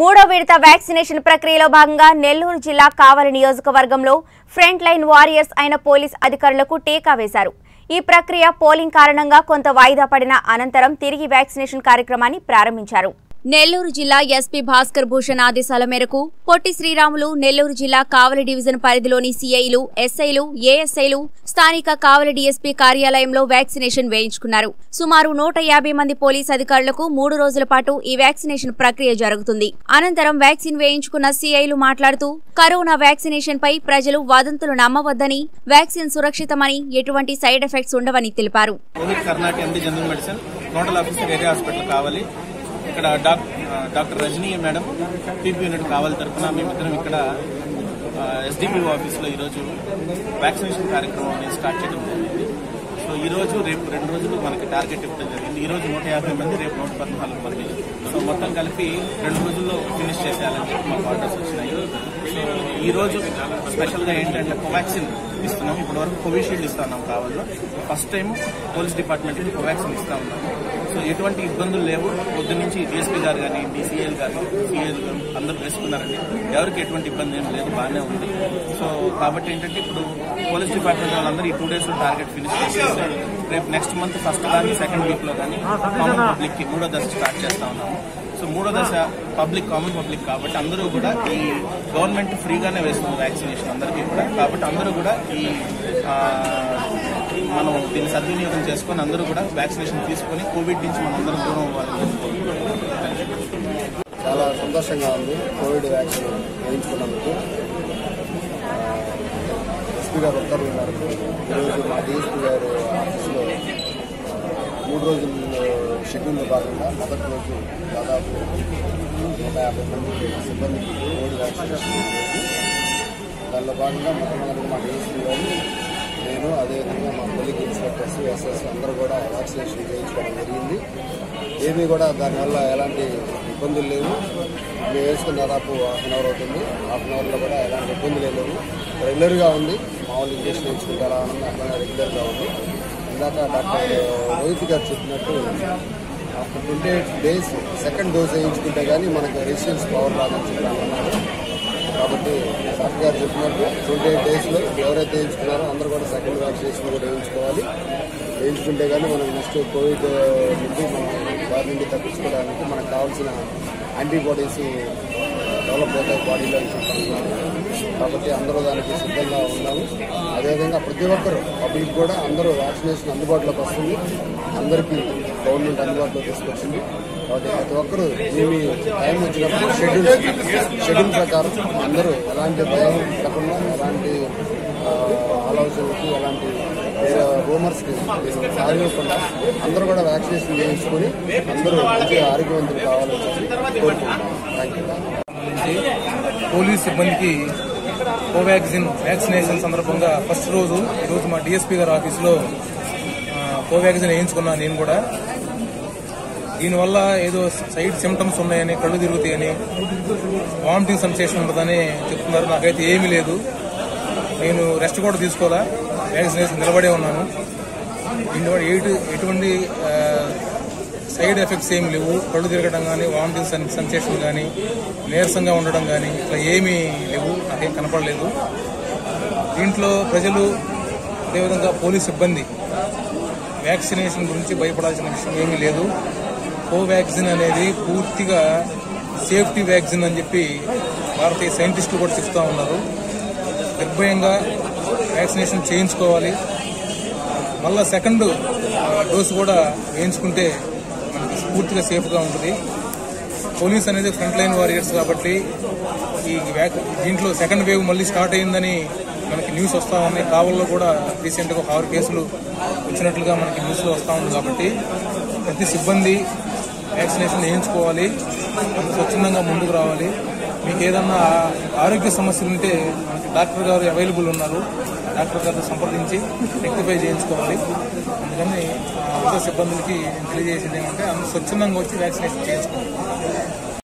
మూడో విడత వ్యాక్సినేషన్ ప్రక్రియలో భాగంగా నెల్లూరు జిల్లా కావలి నియోజకవర్గంలో ఫ్రంట్ లైన్ వారియర్స్ అయిన పోలీస్ అధికారులకు టీకా వేశారు. ఈ ప్రక్రియ పోలింగ్ కారణంగా కొంత వాయిదా పడిన అనంతరం తిరిగి వ్యాక్సినేషన్ కార్యక్రమాన్ని ప్రారంభించారు. నెల్లూరు జిల్లా ఎస్పీ భాస్కర్ భూషణ్ ఆదేశాల మేరకు పొట్టి శ్రీరాములు నెల్లూరు జిల్లా కావలి డివిజన్ పరిధిలోని సీఐలు ఎస్ఐలు ఏఎస్ఐలు స్థానిక కావలి డీఎస్పీ కార్యాలయంలో వ్యాక్సినేషన్ వేయించుకున్నారు. సుమారు నూట యాభై మంది పోలీస్ అధికారులకు మూడు రోజుల పాటు ఈ వ్యాక్సినేషన్ ప్రక్రియ జరుగుతుంది. అనంతరం వ్యాక్సిన్ వేయించుకున్న సీఐలు మాట్లాడుతూ కరోనా వ్యాక్సినేషన్ పై ప్రజలు వదంతులు నమ్మవద్దని వ్యాక్సిన్ సురక్షితమని ఎటువంటి సైడ్ ఎఫెక్ట్స్ ఉండవని తెలిపారు. Nodal officer area hospital Kavali ఇక్కడ doctor Rajani madam PP unit Kavali తరఫున మేమిద్దరం ఇక్కడ ఎస్డిపిఓ ఆఫీస్లో ఈరోజు వ్యాక్సినేషన్ కార్యక్రమం అనేది స్టార్ట్ చేయడం జరిగింది. సో ఈ రోజు రేపు రెండు రోజులు మనకి టార్గెట్ ఇవ్వడం జరిగింది. ఈ రోజు నూట యాభై మంది రేపు నూట పద్నాలుగు మంది. సో మొత్తం కలిపి రెండు రోజుల్లో ఫినిష్ చేసేయాలని చెప్పి మాకు ఆర్డర్స్ వచ్చినాయి. ఈరోజు ఈ రోజు స్పెషల్గా ఏంటంటే కోవాక్సిన్ ఇస్తున్నాం ఇప్పటి వరకు కోవిషీల్డ్ ఇస్తున్నాం కావాలో. ఫస్ట్ టైం పోలీస్ డిపార్ట్మెంట్ నుంచి కోవాక్సిన్ ఇస్తా ఉన్నాము సో ఎటువంటి ఇబ్బందులు లేవు. పొద్దు నుంచి డిఎస్పీ గారు కానీ డిసిఎల్ గారు సిఎల్ అందరూ వేసుకున్నారండి ఎవరికి ఎటువంటి ఇబ్బంది ఏం లేదు. బాగానే ఉంది. సో కాబట్టి ఏంటంటే ఇప్పుడు పోలీస్ డిపార్ట్మెంట్ వాళ్ళందరూ ఈ టూ డేస్ టార్గెట్ ఫినిష్ చేసేసి రేపు నెక్స్ట్ మంత్ ఫస్ట్ కానీ సెకండ్ వీక్లో కానీ కామన్ పబ్లిక్కి మూడో దశ స్టార్ట్ చేస్తా ఉన్నాము. సో మూడో దశ పబ్లిక్ కామన్ పబ్లిక్ కాబట్టి అందరూ కూడా ఈ గవర్నమెంట్ ఫ్రీగానే వేస్తుంది వ్యాక్సినేషన్ అందరికీ కూడా. కాబట్టి అందరూ కూడా ఈ మనం దీన్ని సద్వినియోగం చేసుకొని అందరూ కూడా వ్యాక్సినేషన్ తీసుకొని కోవిడ్ నుంచి మనం అందరం దూరం అవ్వాలి. చాలా సంతోషంగా ఉంది కోవిడ్ వ్యాక్సిన్ వేయించుకున్నందుకు. ఎస్పీ గారు ఉత్తర్వుల మేరకు ఈరోజు మా డిఎస్పీ గారు ఆఫీస్లో. మూడు రోజులు షెడ్యూల్లో భాగంగా మొదటి రోజు దాదాపు నూట యాభై మంది సిబ్బందికి కోవిడ్ వ్యాక్సినేషన్ దానిలో భాగంగా మొట్టమొదటి మా డిఎస్పీ నేను అదేవిధంగా మా కొలిగ్ ఇన్స్పెక్టర్స్ ఎస్ఎస్ అందరూ కూడా వ్యాక్సినేషన్ చేయించుకోవడం జరిగింది. ఏమీ కూడా దానివల్ల ఎలాంటి ఇబ్బందులు లేవు. మేము వేసుకున్న దాదాపు హాఫ్ అన్ అవర్ అవుతుంది. హాఫ్ అన్ అవర్లో కూడా ఎలాంటి ఇబ్బందులు లేవు. రెగ్యులర్గా ఉంది. మామూలు ఇంజక్షన్ వేయించుకుంటారా అన్న అట్లా రెగ్యులర్గా ఉంది. ఇందాక డాక్టర్ రోహిత్ గారు చెప్పినట్టు after twenty eight days second dose వేయించుకుంటే కానీ మనకు రెసిడెన్స్ పవర్ రాదని చెప్పాలన్నారు కాబట్టి డాక్టర్ గారు చెప్పినట్టు ట్వంటీ ఎయిట్ డేస్లో ఎవరైతే వేయించుకున్నారో అందరూ కూడా సెకండ్ వ్యాక్సినేషన్ కూడా వేయించుకోవాలి. వేయించుకుంటే కానీ మనం నెక్స్ట్ కోవిడ్ నుండి మనం వారి నుండి తప్పించుకోవడానికి మనకు కావాల్సిన యాంటీబాడీస్ డెవలప్ అవుతాయి బాడీలో అని కాబట్టి అందరూ దానికి సిద్ధంగా ఉన్నాము అదేవిధంగా ప్రతి ఒక్కరు పబ్లిక్ కూడా అందరూ వ్యాక్సినేషన్ అందుబాటులోకి వస్తుంది. అందరికీ గవర్నమెంట్ అందుబాటులోకి తీసుకొచ్చింది కాబట్టి ప్రతి ఒక్కరూ ఏమి టైం వచ్చినప్పుడు షెడ్యూల్ షెడ్యూల్ ప్రకారం అందరూ ఎలాంటి భయం లేకుండా ఎలాంటి ఆ, ఆలోచనలకు ఎలాంటి రూమర్స్కి సాగివ్వకుండా అందరూ కూడా వ్యాక్సినేషన్ చేయించుకొని అందరూ మంచిగా ఆరోగ్యవంతులు కావాలని చెప్పి థ్యాంక్ యూ పోలీస్ సిబ్బందికి కోవాక్సిన్ వ్యాక్సినేషన్ సందర్భంగా ఫస్ట్ రోజు ఈరోజు మా డిఎస్పీ గారి ఆఫీసులో కోవాక్సిన్ వేయించుకున్నాను నేను కూడా. దీనివల్ల ఏదో సైడ్ సిమ్టమ్స్ ఉన్నాయని కళ్ళు తిరుగుతాయని వామిటింగ్ సెన్సేషన్ ఉంటుందని చెప్తున్నారు. నాకైతే ఏమీ లేదు. నేను రెస్ట్ కూడా తీసుకోవాలా వ్యాక్సినేషన్ నిలబడే ఉన్నాను. దీనివల్ల ఎటు ఎటువంటి సైడ్ ఎఫెక్ట్స్ ఏమి లేవు. కళ్ళు తిరగడం కానీ వామిటింగ్ సన్ సెన్సేషన్ కానీ నీరసంగా ఉండడం కానీ ఇట్లా ఏమీ లేవు. నాకేం కనపడలేదు. దీంట్లో ప్రజలు అదేవిధంగా పోలీస్ సిబ్బంది వ్యాక్సినేషన్ గురించి భయపడాల్సిన విషయం ఏమీ లేదు. కోవాక్సిన్ అనేది పూర్తిగా సేఫ్టీ వ్యాక్సిన్ అని చెప్పి భారతీయ సైంటిస్టులు కూడా చెప్తా ఉన్నారు. నిర్భయంగా వ్యాక్సినేషన్ చేయించుకోవాలి. మళ్ళా సెకండ్ ఆ, డోసు కూడా వేయించుకుంటే పూర్తిగా సేఫ్గా ఉంటుంది. పోలీస్ అనేది ఫ్రంట్ లైన్ వారియర్స్ కాబట్టి ఈ దీంట్లో సెకండ్ వేవ్ మళ్ళీ స్టార్ట్ అయిందని మనకి న్యూస్ వస్తూ ఉన్నాయి కావల్లో కూడా రీసెంట్గా ఒక ఆరు కేసులు వచ్చినట్లుగా మనకి న్యూస్లో వస్తూ ఉంది కాబట్టి ప్రతి సిబ్బంది వ్యాక్సినేషన్ వేయించుకోవాలి స్వచ్ఛందంగా ముందుకు రావాలి. మీకు ఏదన్నా ఆరోగ్య సమస్యలు ఉంటే మనకి డాక్టర్ గారు అవైలబుల్ ఉన్నారు. డాక్టర్ గారితో సంప్రదించి రెక్టిఫై చేయించుకోవాలి. అందుకని ఆ, మిగతా సిబ్బందులకి తెలియజేసింది ఏమంటే అందరూ స్వచ్ఛందంగా వచ్చి వ్యాక్సినేషన్ చేయించుకోవాలి.